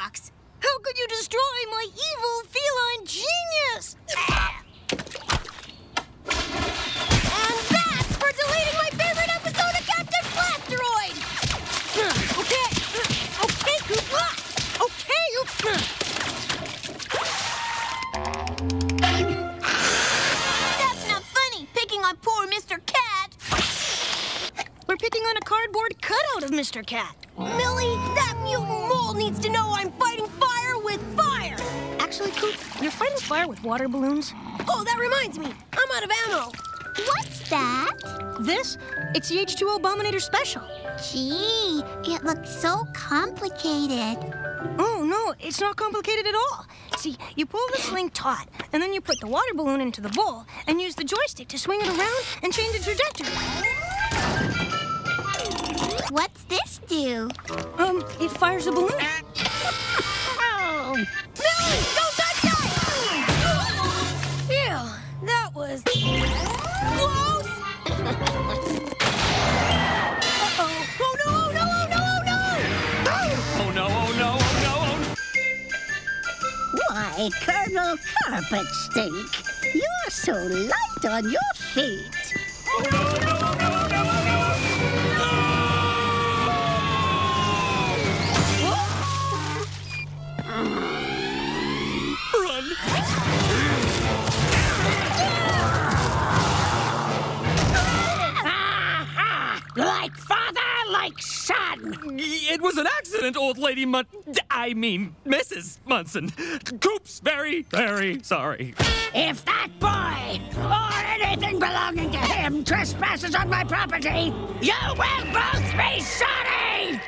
box. How could you destroy my evil feline genius? and that's for deleting my favorite episode of Captain Blasteroid! Okay, okay, good luck. Okay, you. That's not funny, picking on poor Mr. Kat. We're picking on a cardboard cutout of Mr. Kat. Millie, that mutant mole needs to know I'm fighting fire with fire. Actually, Coop, you're fighting fire with water balloons. Oh, that reminds me. I'm out of ammo. What's that? This, it's the H2O Abominator Special. Gee, it looks so complicated. Oh, no, it's not complicated at all. See, you pull the sling taut, and then you put the water balloon into the bowl and use the joystick to swing it around and change the trajectory. What's this do? Um, it fires a balloon. oh. Millie, don't touch that! Ew, that was close. Uh-oh. Oh no! Oh no! Oh no! Oh Oh no, oh no, oh no, oh Why, Colonel Carpet Stink, you're so light on your feet. Like father, like son. It was an accident, old lady Mun... I mean, Mrs. Munson. Coop's very, very sorry. If that boy or anything belonging to him trespasses on my property, you will both be sorry.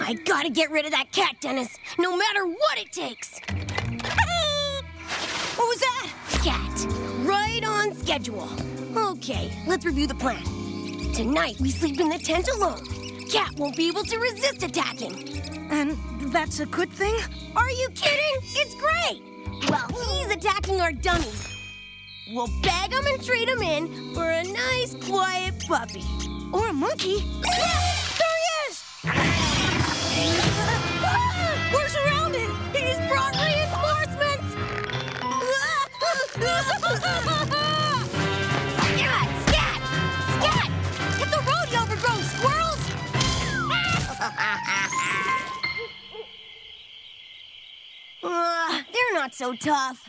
I gotta get rid of that cat, Dennis, no matter what it takes. what was that? Right on schedule. Okay, let's review the plan. Tonight, we sleep in the tent alone. Cat won't be able to resist attacking. And that's a good thing? Are you kidding? It's great! Well, he's attacking our dummies. We'll bag him and trade him in for a nice, quiet puppy. Or a monkey? Yeah, there he is! Ah, They're not so tough.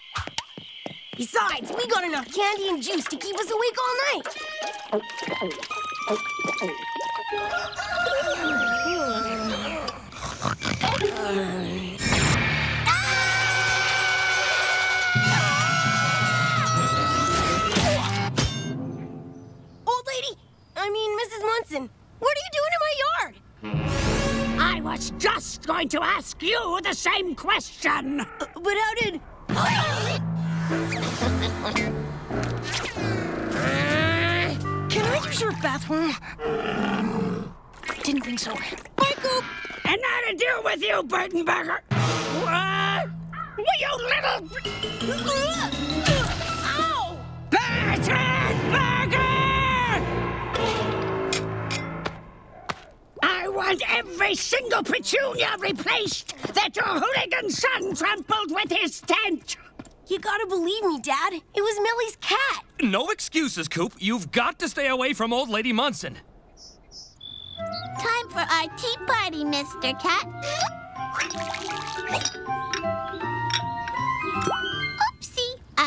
Besides, we got enough candy and juice to keep us awake all night. To ask you the same question. Uh, but how did... Can I use your bathroom? Didn't think so. Coop! And now to deal with you, Burtonburger. What? You little Ow! Burtonburger! I want every single petunia replaced that your hooligan son trampled with his tent. You gotta believe me, Dad. It was Millie's cat. No excuses, Coop. You've got to stay away from old lady Munson. Time for our tea party, Mr. Kat.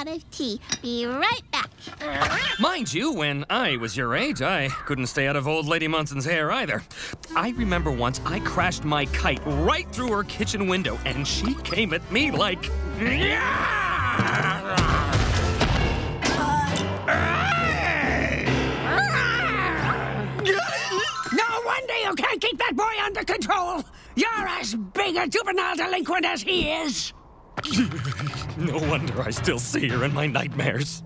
Out of tea. Be right back. Mind you, when I was your age, I couldn't stay out of old lady Munson's hair either. I remember once I crashed my kite right through her kitchen window, and she came at me like. No wonder you can't keep that boy under control. You're as big a juvenile delinquent as he is. No wonder I still see her in my nightmares.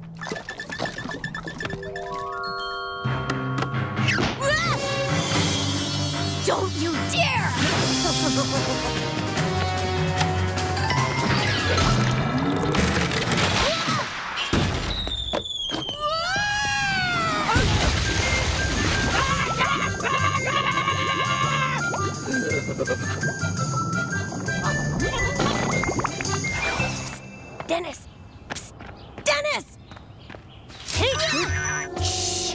Dennis. Psst. Dennis! Hey, Shh.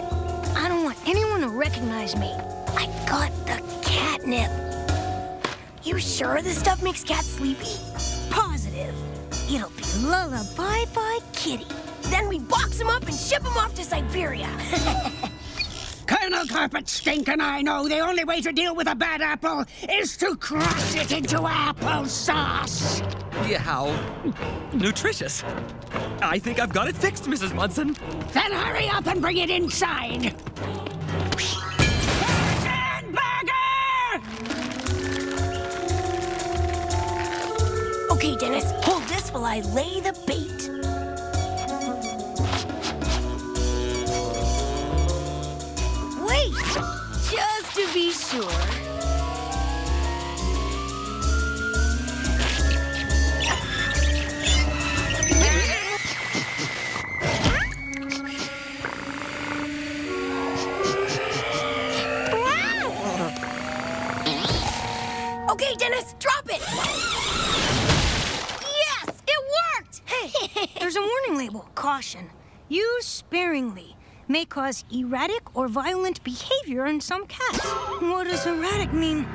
I don't want anyone to recognize me. I got the catnip. You sure this stuff makes cats sleepy? Positive. It'll be lullaby by Kitty. Then we box them up and ship them off to Siberia. Colonel Carpet Stink and I know the only way to deal with a bad apple is to crush it into applesauce. How nutritious. I think I've got it fixed, Mrs. Munson. Then hurry up and bring it inside. Okay, Dennis, hold this while I lay the bait. Wait, just to be sure. Caution. Use sparingly. May cause erratic or violent behavior in some cats. What does erratic mean?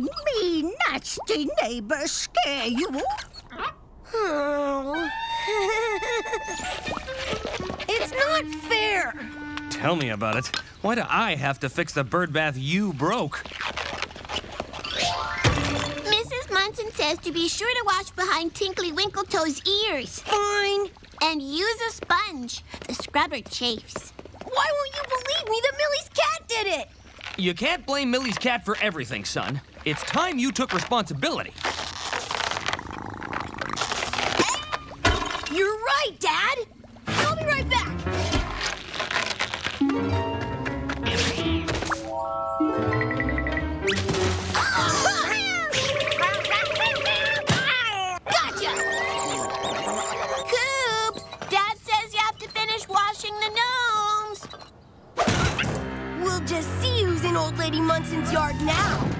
My mean, nasty neighbor scare you? Oh. it's not fair! Tell me about it. Why do I have to fix the bird bath you broke? Mrs. Munson says to be sure to wash behind Tinkly Winkletoe's ears. Fine. And use a sponge. The scrubber chafes. Why won't you believe me that Millie's cat did it? You can't blame Millie's cat for everything, son. It's time you took responsibility. You're right, Dad. I'll be right back. Gotcha! Coop! Dad says you have to finish washing the gnomes. We'll just see who's in Old Lady Munson's yard now.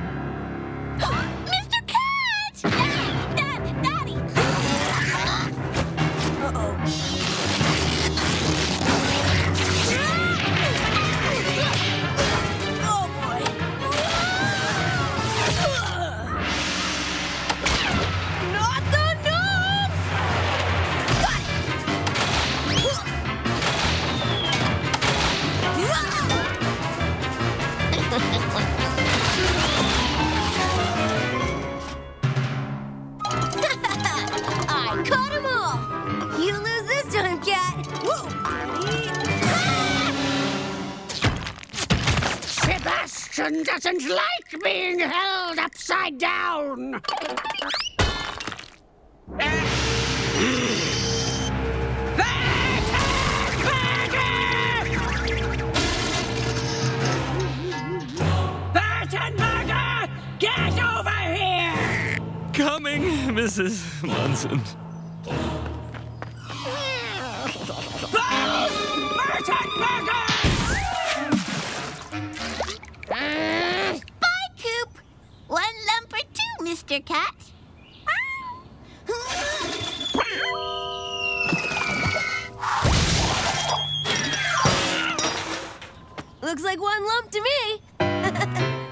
Held upside down. Get over here! Coming, Mrs. Munson. Mr. Kat. Looks like one lump to me.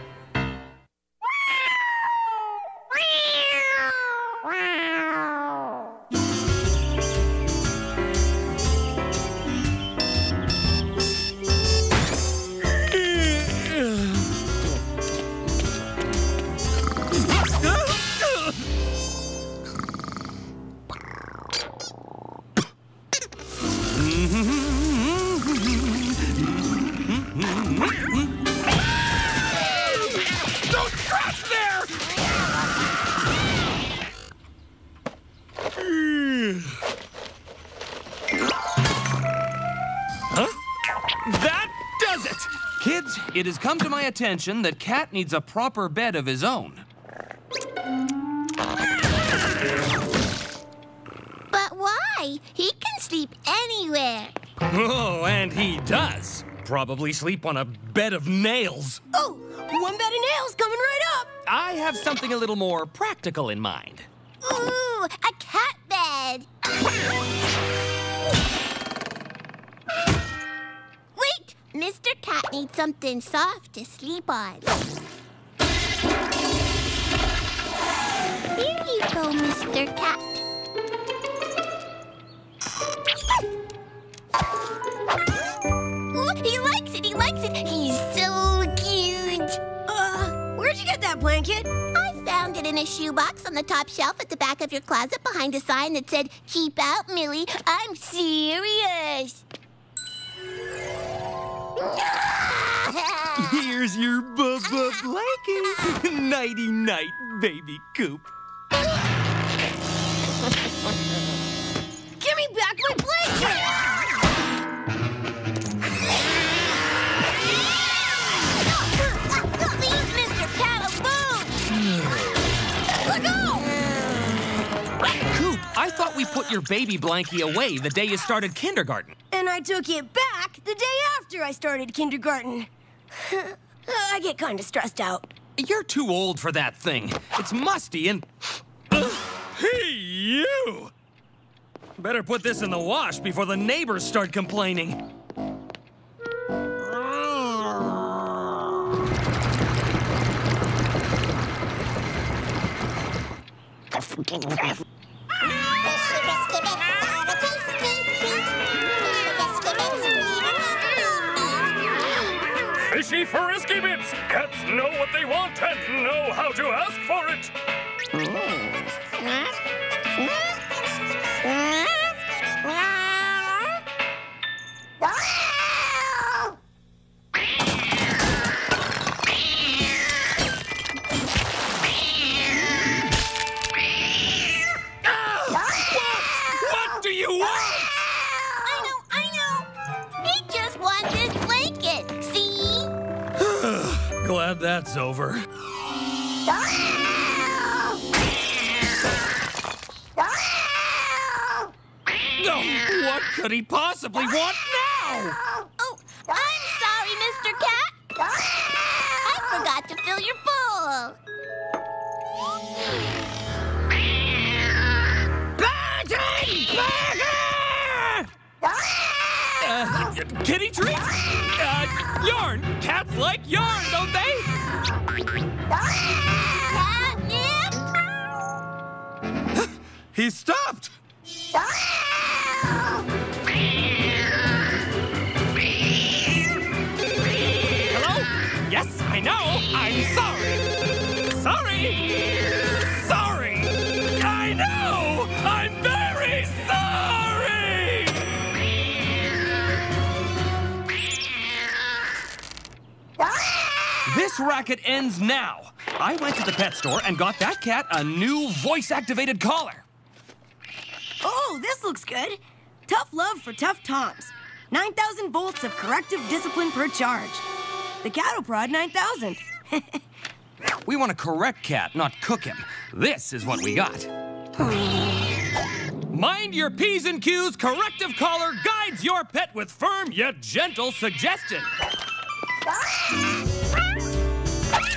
That does it! Kids, it has come to my attention that Cat needs a proper bed of his own. But why? He can sleep anywhere. Oh, and he does. Probably sleep on a bed of nails. Oh, one bed of nails coming right up. I have something a little more practical in mind. Ooh, a cat bed. Mr. Kat needs something soft to sleep on. Here you go, Mr. Kat. Ooh, he likes it, he likes it. He's so cute. Uh, where'd you get that blanket? I found it in a shoebox on the top shelf at the back of your closet behind a sign that said, Keep out, Millie. I'm serious. Here's your Bubba blanket. Nighty night, baby coop. Give me back my blanket! Leave Mr. Kat. Let go! Coop, I thought we put your baby blankie away the day you started kindergarten. And I took it back the day after I started kindergarten. I get kind of stressed out. You're too old for that thing. It's musty and. Hey, you! Better put this in the wash before the neighbors start complaining. Fishy frisky bits. Cats know what they want and know how to ask for it. Your bowl. Uh, kitty treats? Uh, yarn. Cats like yarn, don't they? Catnip? He stopped. This racket ends now. I went to the pet store and got that cat a new voice-activated collar. Oh, this looks good. Tough love for tough toms. 9,000 volts of corrective discipline per charge. The Cattle Prod 9000. We want to correct Cat, not cook him. This is what we got. Mind your P's and Q's, corrective collar guides your pet with firm yet gentle suggestion.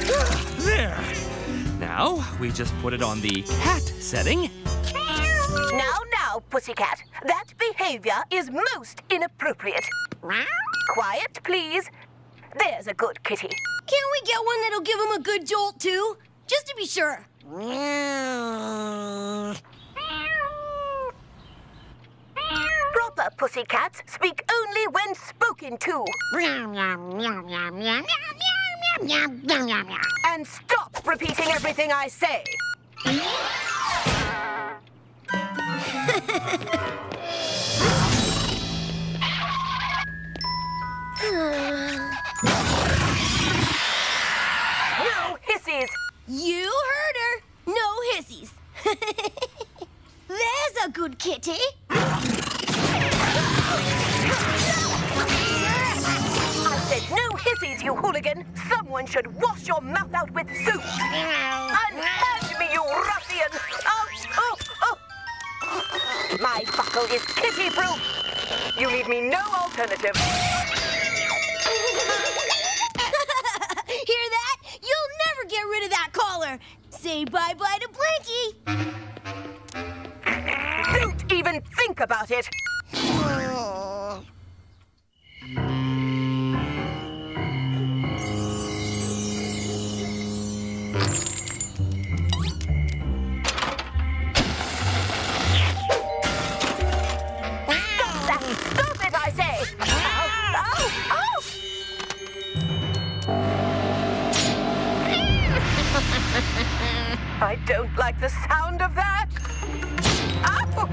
There. Now, we just put it on the cat setting. Now, now, Pussycat. That behavior is most inappropriate. Quiet, please. There's a good kitty. Can't we get one that'll give him a good jolt, too? Just to be sure. Proper pussycats speak only when spoken to. And stop repeating everything I say. no hissies. You heard her. No hissies. There's a good kitty. Hooligan. Someone should wash your mouth out with soup. Unhand me, you ruffian. Oh, oh, oh. My buckle is kitty-proof. You leave me no alternative. Hear that? You'll never get rid of that collar. Say bye-bye to Blanky. Don't even think about it. Don't like the sound of that. Ouch!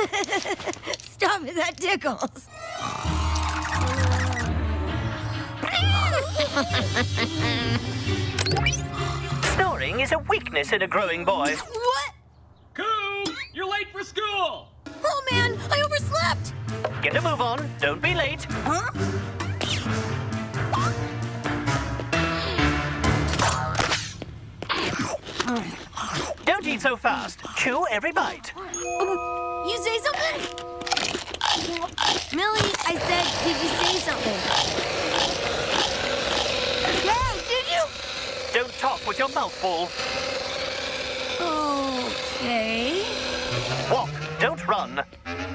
Stop it, that tickles. Snoring is a weakness in a growing boy. Get a move on. Don't be late. Huh? Don't eat so fast. Chew every bite. Um, you say something? Millie, I said, did you say something? Yeah, did you? Don't talk with your mouth full. Okay. Walk. Don't run.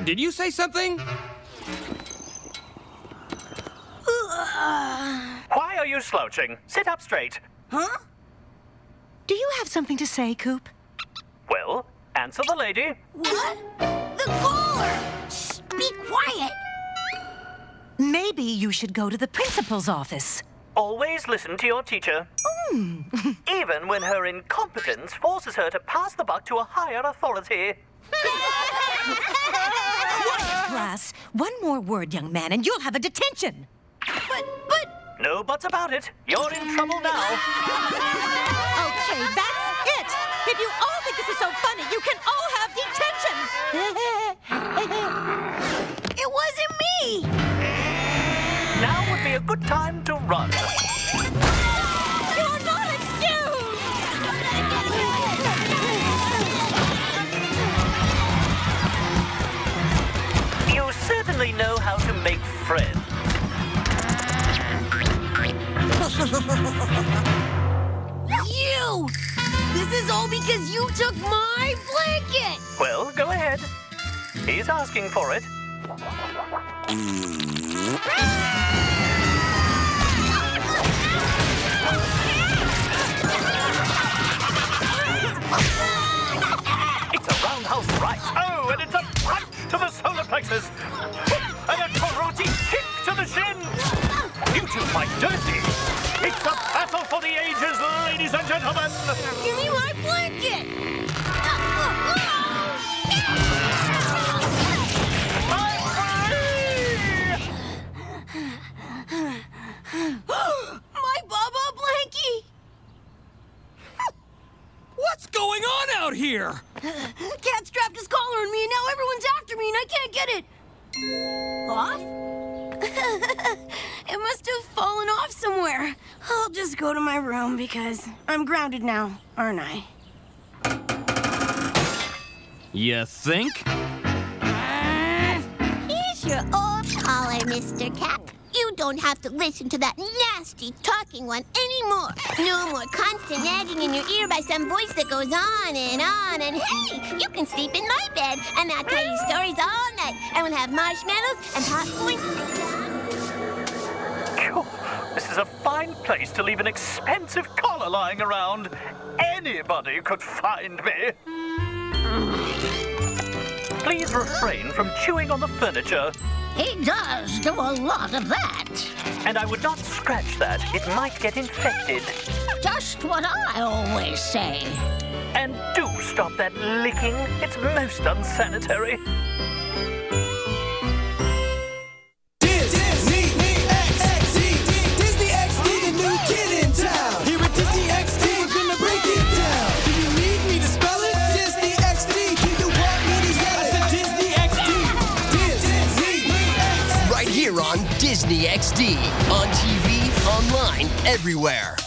Did you say something? Uh. Why are you slouching? Sit up straight. Huh? Do you have something to say, Coop? Well, answer the lady. What? The caller! Shh, be quiet. Maybe you should go to the principal's office. Always listen to your teacher. Hmm. Even when her incompetence forces her to pass the buck to a higher authority. Class, one more word, young man, and you'll have a detention. But, but, No buts about it. You're in trouble now. Okay, that's it. If you all think this is so funny, you can all have detention. it wasn't me. Now would be a good time to run. You! This is all because you took my blanket! Well, go ahead. He's asking for it. It's a roundhouse right. Oh, and it's a punch to the solar plexus. And a karate kick to the shin. You two fight dirty. 看他们。Because I'm grounded now, aren't I? You think? Ah, here's your old collar, Mr. Kat. You don't have to listen to that nasty talking one anymore. No more constant nagging in your ear by some voice that goes on and on. And hey, you can sleep in my bed, and I'll tell you stories all night. And we'll have marshmallows and hot popcorn. This is a fine place to leave an expensive collar lying around. Anybody could find me. Please refrain from chewing on the furniture. He does do a lot of that. And I would not scratch that. It might get infected. Just what I always say. And do stop that licking. It's most unsanitary. Everywhere.